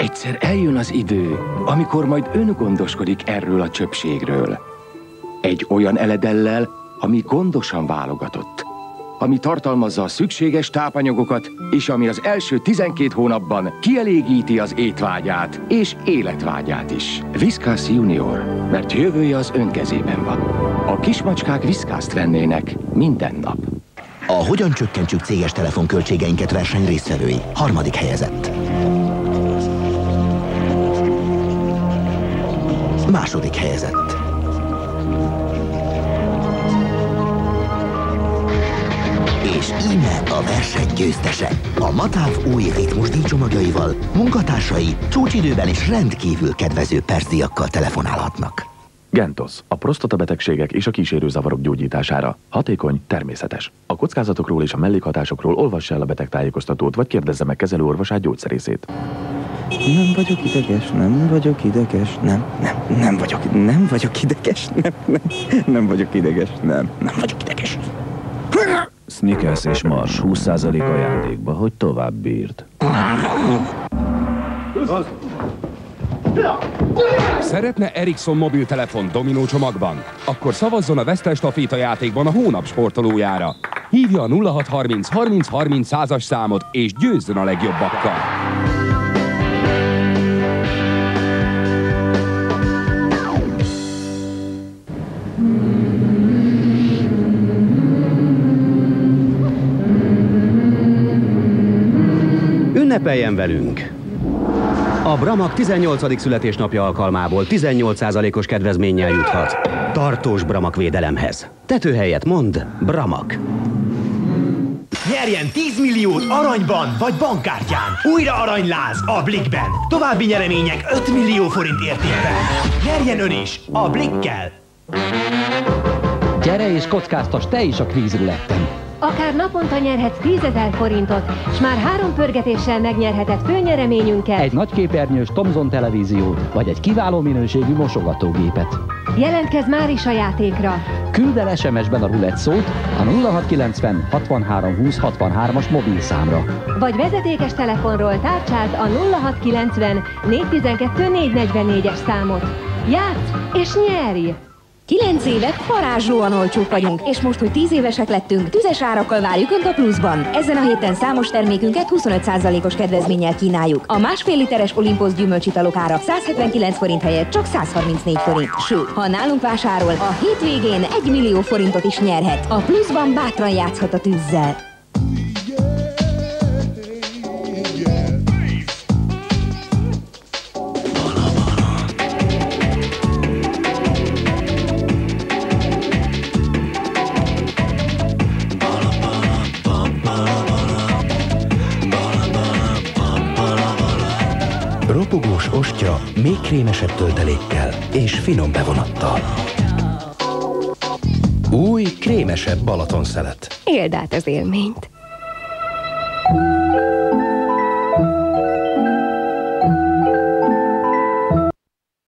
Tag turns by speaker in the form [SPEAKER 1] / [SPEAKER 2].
[SPEAKER 1] Egyszer eljön az idő, amikor majd ön gondoskodik erről a csöpségről. Egy olyan eledellel, ami gondosan válogatott, ami tartalmazza a szükséges tápanyagokat, és ami az első 12 hónapban kielégíti az étvágyát és életvágyát is. Whiskas Junior, mert jövője az ön kezében van. A kismacskák Whiskast vennének minden nap.
[SPEAKER 2] A Hogyan csökkentsük céges telefonköltségeinket verseny résztvevői. Harmadik helyezett. Második helyezett. És íme a verseny győztese. A Matáv új ritmus díjcsomagjaival munkatársai csúcsidőben is rendkívül kedvező percdiakkal telefonálhatnak.
[SPEAKER 3] Gentos, a prostatabetegségek és a kísérőzavarok gyógyítására. Hatékony, természetes. A kockázatokról és a mellékhatásokról olvassa el a betegtájékoztatót, vagy kérdezze meg kezelőorvosát gyógyszerészét.
[SPEAKER 4] Nem vagyok ideges, nem vagyok ideges, nem, nem, nem vagyok, nem vagyok ideges, nem, nem, nem vagyok ideges, nem, nem vagyok ideges.
[SPEAKER 5] Snickers és Mars 20% ajándékba, hogy tovább bírd.
[SPEAKER 6] Szeretne Ericsson mobiltelefon dominó csomagban? Akkor szavazzon a Vesztes Staféta játékban a hónap sportolójára. Hívja a 0630 30 30 százas számot és győzzön a legjobbakkal.
[SPEAKER 7] Ünnepeljen velünk! A Bramak 18. születésnapja alkalmából 18%-os kedvezménnyel juthat. Tartós Bramak védelemhez. Tetőhelyet mond Bramak.
[SPEAKER 8] Nyerjen 10 milliót aranyban vagy bankkártyán. Újra aranyláz a Blikkben. További nyeremények 5 millió forint értékben. Nyerjen ön is a Blikkel.
[SPEAKER 9] Gyere és kockáztas te is a kvízruletten.
[SPEAKER 10] Akár naponta nyerhetsz 10 ezer forintot, s már három pörgetéssel megnyerheted főnyereményünket.
[SPEAKER 9] Egy nagyképernyős Thomson televíziót, vagy egy kiváló minőségű mosogatógépet.
[SPEAKER 10] Jelentkezz már is a játékra.
[SPEAKER 9] Küld el SMS-ben a rulett szót a 0690 63 20 63-as mobil számra.
[SPEAKER 10] Vagy vezetékes telefonról tárcsáld a 0690 412 444-es számot. Játsz és nyerj!
[SPEAKER 11] 9 éve parázslóan olcsók vagyunk, és most, hogy 10 évesek lettünk, tüzes árakkal várjuk Önt a pluszban. Ezen a héten számos termékünket 25%-os kedvezménnyel kínáljuk. A másfél literes Olympus gyümölcsitalok ára 179 forint helyett csak 134 forint. Sőt, ha nálunk vásárol, a hétvégén 1 millió forintot is nyerhet. A pluszban bátran játszhat a tűzzel.
[SPEAKER 2] Ropogós ostya még krémesebb töltelékkel és finom bevonattal. Új, krémesebb Balaton szelet.
[SPEAKER 11] Éld át az élményt.